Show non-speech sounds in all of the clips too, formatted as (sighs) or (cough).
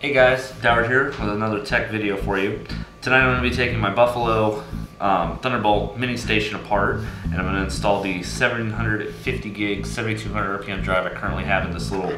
Hey guys, Doward here with another tech video for you. Tonight I'm going to be taking my Buffalo um, Thunderbolt MiniStation apart and I'm going to install the 750 gig 7200 RPM drive I currently have in this little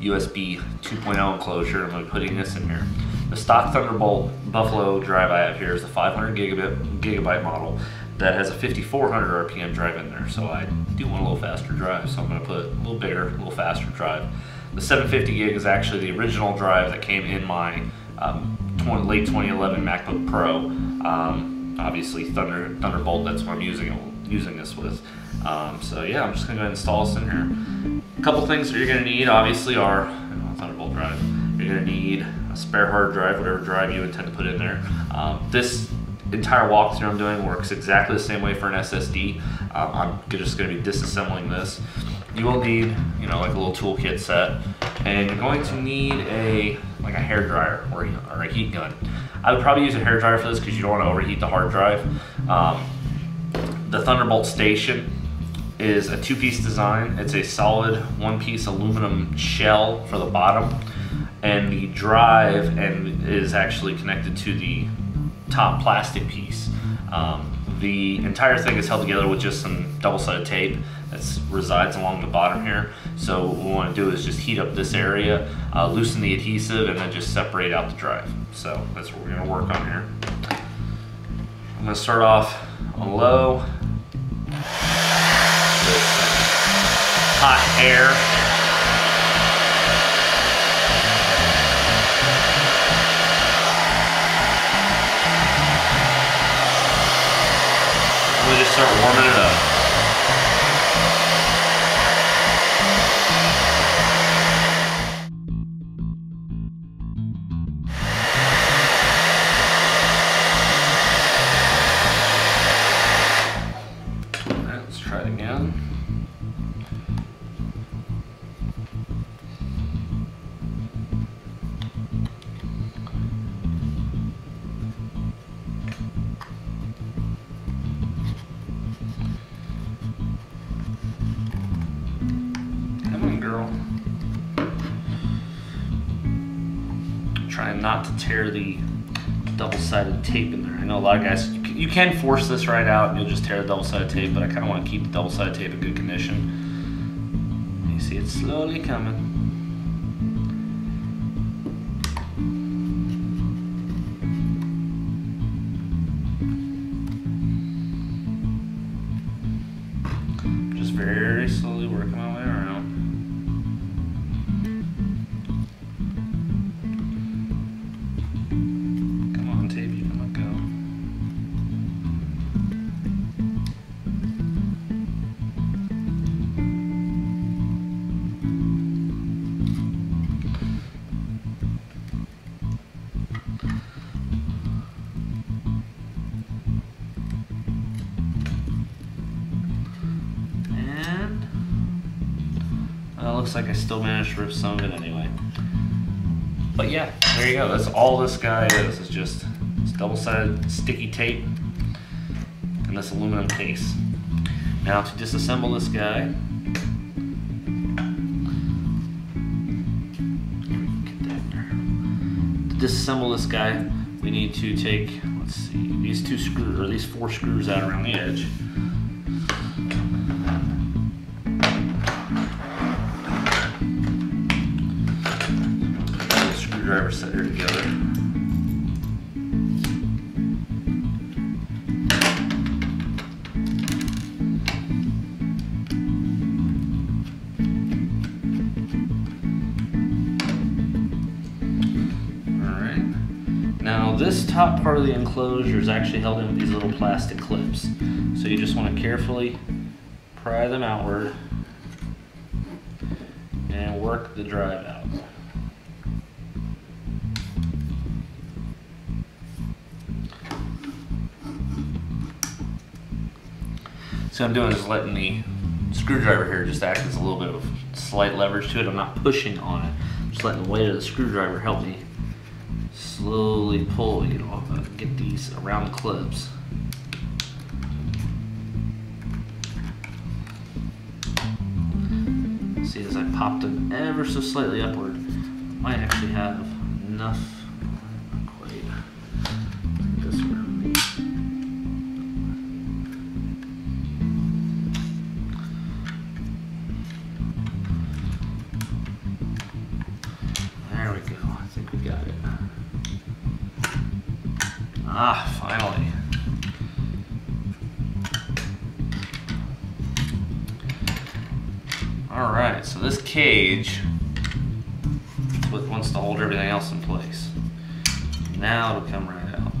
USB 2.0 enclosure. I'm going to be putting this in here. The stock Thunderbolt Buffalo drive I have here is the 500 gigabit gigabyte model that has a 5400 RPM drive in there. So I do want a little faster drive, so I'm going to put a little bigger, a little faster drive. The 750 gig is actually the original drive that came in my um, 20, late 2011 MacBook Pro. Um, obviously Thunder Thunderbolt, that's what I'm using using this with. Um, so yeah, I'm just gonna go ahead and install this in here. A couple things that you're gonna need obviously are know, Thunderbolt drive. You're gonna need a spare hard drive, whatever drive you intend to put in there. Um, this entire walkthrough I'm doing works exactly the same way for an SSD. Um, I'm just going to be disassembling this. You will need, you know, like a little toolkit set, and you're going to need a like a hair dryer or, or a heat gun. I would probably use a hair dryer for this because you don't want to overheat the hard drive. Um, the Thunderbolt station is a two-piece design. It's a solid one-piece aluminum shell for the bottom, and the drive and is actually connected to the top plastic piece. Um, the entire thing is held together with just some double-sided tape that resides along the bottom here. So what we want to do is just heat up this area, uh, loosen the adhesive, and then just separate out the drive. So that's what we're going to work on here. I'm going to start off on low. hot air We'll just start warming it up. Trying not to tear the double-sided tape in there. I know a lot of guys, you can force this right out and you'll just tear the double-sided tape, but I kind of want to keep the double-sided tape in good condition. You see it's slowly coming. Just very slowly working my way looks like I still managed to rip some of it anyway. But yeah, there you go. That's all this guy is. It's just double-sided sticky tape and this aluminum case. Now to disassemble this guy, to disassemble this guy, we need to take, let's see, these two screws, or these four screws out around the edge. Set her together. Now this top part of the enclosure is actually held in with these little plastic clips. So you just want to carefully pry them outward and work the drive out. So I'm doing is letting the screwdriver here just act as a little bit of slight leverage to it. I'm not pushing on it. I'm just letting the weight of the screwdriver help me slowly pull, you know, get these around the clips. See, as I popped them ever so slightly upward, I might actually have enough? Ah, finally. All right, so this cage what wants to hold everything else in place. Now it'll come right out.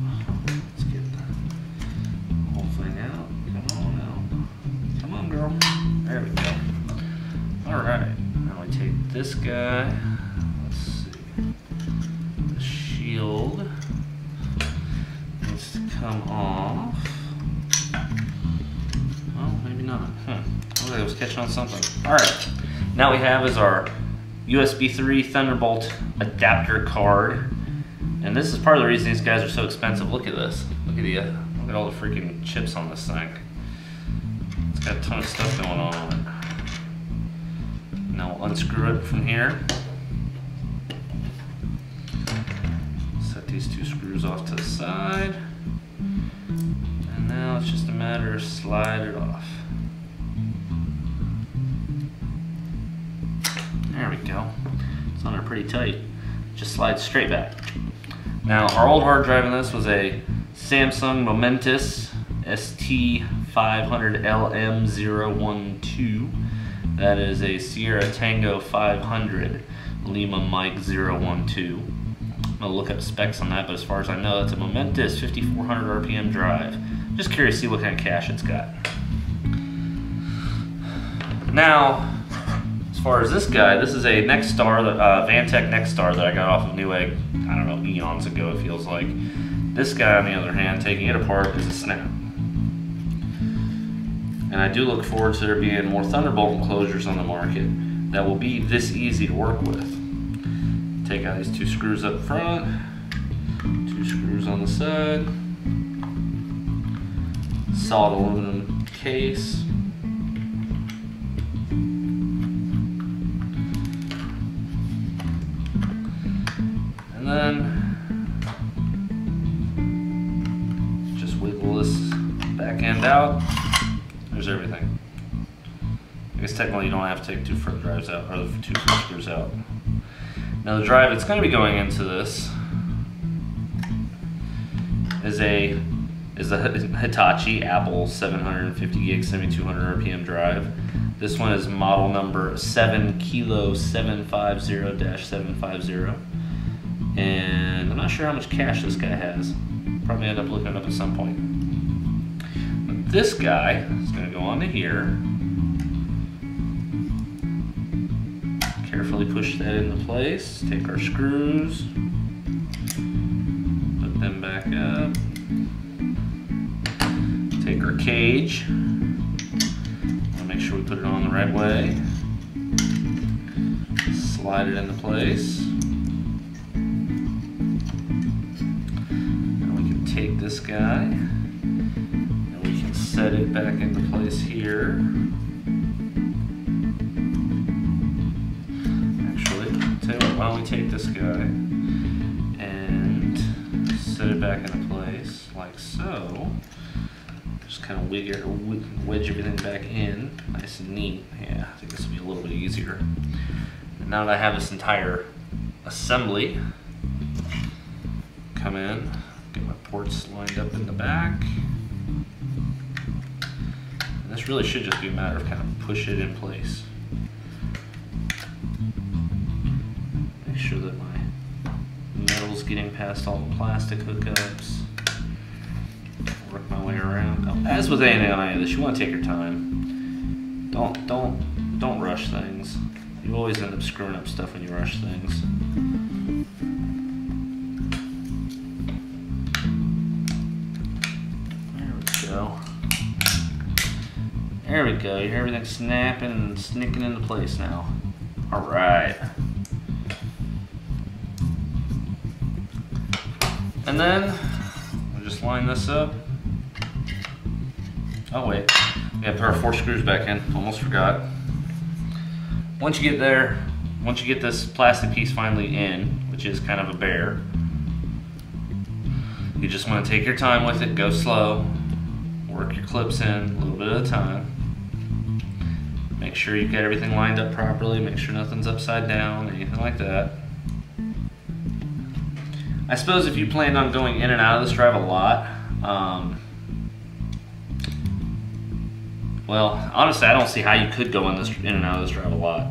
Let's get the whole thing out. Come on out. Come on, girl. There we go. All right, now we take this guy. Let's see. The shield come off. Oh, maybe not. Hmm. Oh, I was catching on something. All right. Now we have is our USB 3 Thunderbolt adapter card. And this is part of the reason these guys are so expensive. Look at this. Look at the uh, look at all the freaking chips on this thing. It's got a ton of stuff going on on. Now we'll unscrew it from here. Set these two screws off to the side. Now it's just a matter of slide it off. There we go. It's on there pretty tight. Just slides straight back. Now, our old hard drive in this was a Samsung Momentus ST500LM012. That is a Sierra Tango 500 Lima Mike 012. I'm gonna look up specs on that, but as far as I know, that's a Momentus 5400 RPM drive. Just curious to see what kind of cache it's got. Now, as far as this guy, this is a Nexstar, uh, Vantec Nexstar that I got off of Newegg, I don't know, eons ago it feels like. This guy, on the other hand, taking it apart is a snap. And I do look forward to there being more Thunderbolt enclosures on the market that will be this easy to work with. Take out these two screws up front, two screws on the side, solid aluminum case. And then just wiggle this back end out. There's everything. I guess technically you don't have to take two front drives out, or two front screws out. Now the drive that's going to be going into this is a is a Hitachi Apple 750 gig 7200 RPM drive. This one is model number 7 kilo 750-750. And I'm not sure how much cache this guy has. Probably end up looking it up at some point. This guy is going to go onto here. Carefully push that into place. Take our screws. Put them back up. Our cage. Make sure we put it on the right way. Slide it into place. And we can take this guy and we can set it back into place here. Actually, tell you what, why don't we take this guy and set it back into place like so. Just kind of wig wedge everything back in, nice and neat. Yeah, I think this will be a little bit easier. And now that I have this entire assembly, come in, get my ports lined up in the back. And this really should just be a matter of kind of push it in place. Make sure that my metal's getting past all the plastic hookups work my way around. As with any of this, you want to take your time. Don't don't don't rush things. You always end up screwing up stuff when you rush things. There we go. There we go. You hear everything snapping and sneaking into place now. All right. And then we'll just line this up. Oh wait, we to put our four screws back in, almost forgot. Once you get there, once you get this plastic piece finally in, which is kind of a bear. You just want to take your time with it, go slow, work your clips in a little bit at a time. Make sure you get everything lined up properly, make sure nothing's upside down, anything like that. I suppose if you planned on going in and out of this drive a lot, um, well, honestly, I don't see how you could go in this in and out of this drive a lot.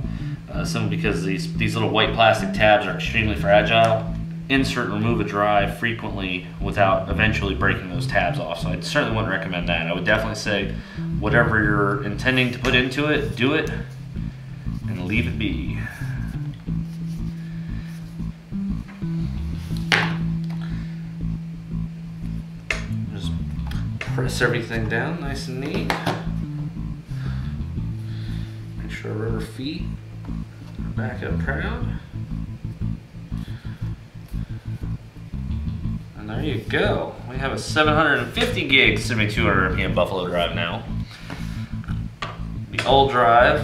Uh, simply because these these little white plastic tabs are extremely fragile. Insert and remove a drive frequently without eventually breaking those tabs off. So I certainly wouldn't recommend that. I would definitely say whatever you're intending to put into it, do it and leave it be. Just press everything down nice and neat. Sure rubber feet back up proud. And there you go. We have a 750 gig 7200 RPM Buffalo drive now. The old drive,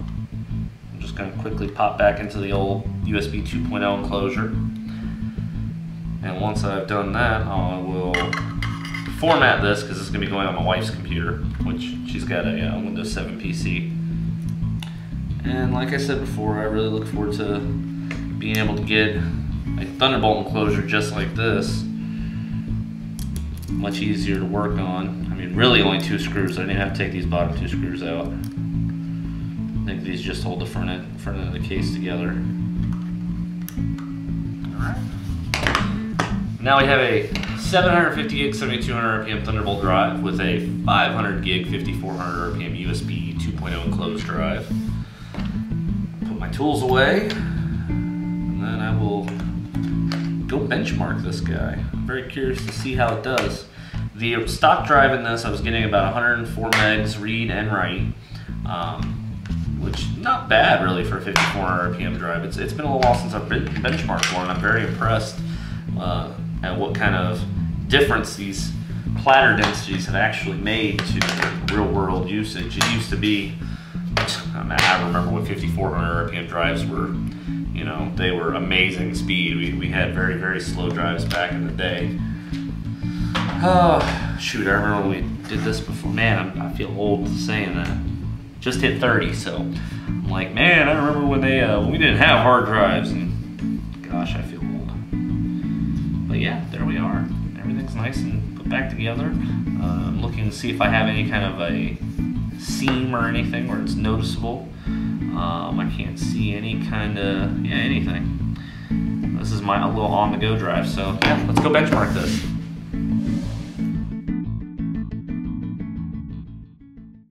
I'm just going to quickly pop back into the old USB 2.0 enclosure. And once I've done that, I will format this because it's going to be going on my wife's computer, which she's got a uh, Windows 7 PC. And like I said before, I really look forward to being able to get a Thunderbolt enclosure just like this. Much easier to work on. I mean, really only two screws. I didn't have to take these bottom two screws out. I think these just hold the front end, front end of the case together. Now we have a 750 gig 7200 RPM Thunderbolt drive with a 500 gig 5400 RPM USB 2.0 enclosed drive. Put my tools away, and then I will go benchmark this guy. I'm very curious to see how it does. The stock drive in this, I was getting about 104 megs read and write, um, which not bad really for a 5400 RPM drive. It's, it's been a little while since I've been benchmarked one. I'm very impressed uh, at what kind of difference these platter densities have actually made to real world usage. It used to be, I, I remember when 5400 RPM drives were, you know, they were amazing speed. We, we had very, very slow drives back in the day. Oh, (sighs) shoot, I remember we did this before. Man, I feel old saying that. Just hit 30, so I'm like, man, I remember when they, uh, we didn't have hard drives, and gosh, I feel old. But yeah, there we are. Everything's nice and put back together. Uh, I'm looking to see if I have any kind of a seam or anything where it's noticeable. Um, I can't see any kind of, yeah, anything. This is my little on-the-go drive, so yeah, let's go benchmark this.